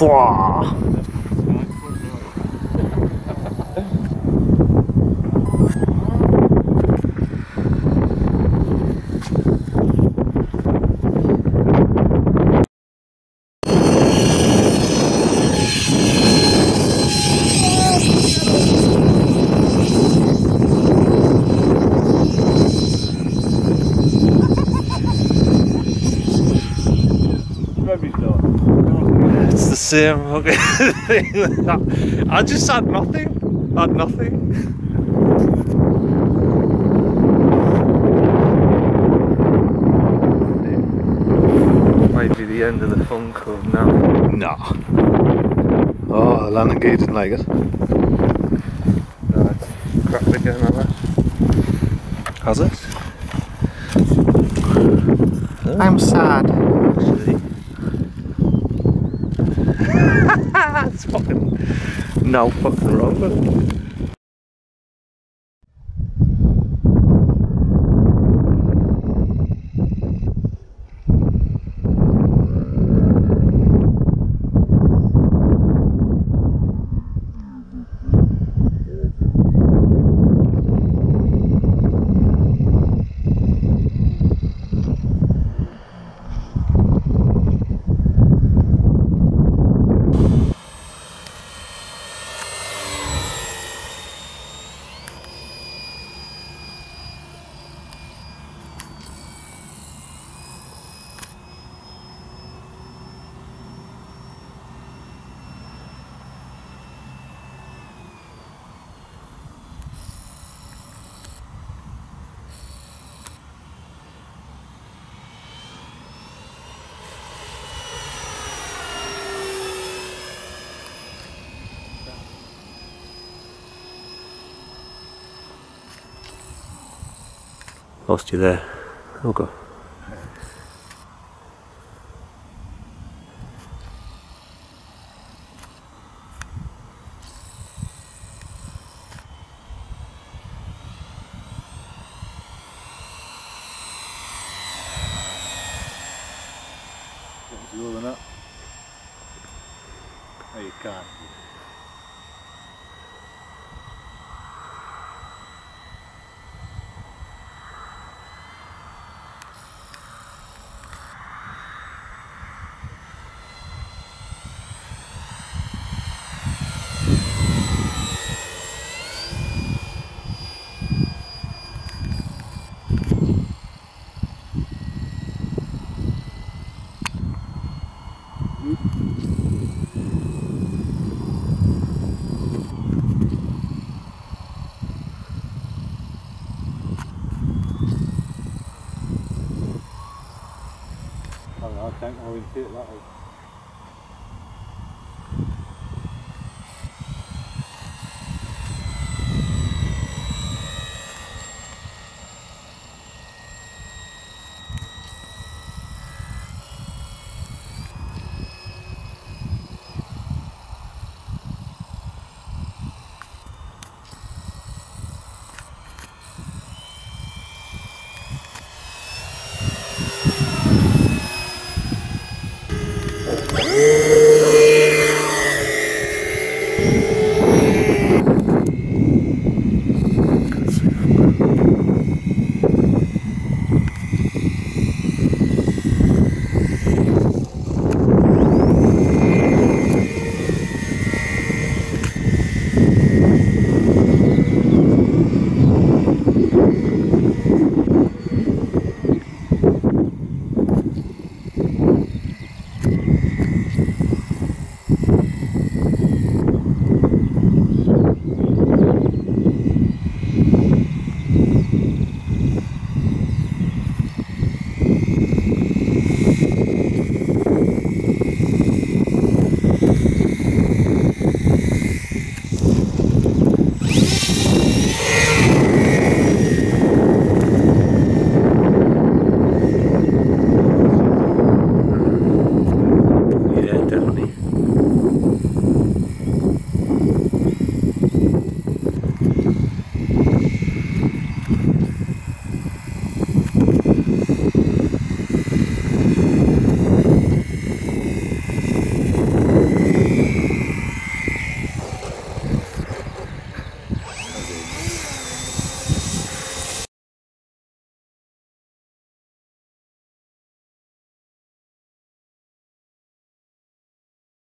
哇。Though. It's same fucking. I just had nothing. Had nothing. Might be the end of the phone call now. No. Oh, the landing gear didn't like it. No, it's cracked again, has it? Has it? I'm sad. It's fucking no fucking wrong with it. Lost you there. Oh god. Rolling up. Oh, you can't. I don't know, I can't orientate that.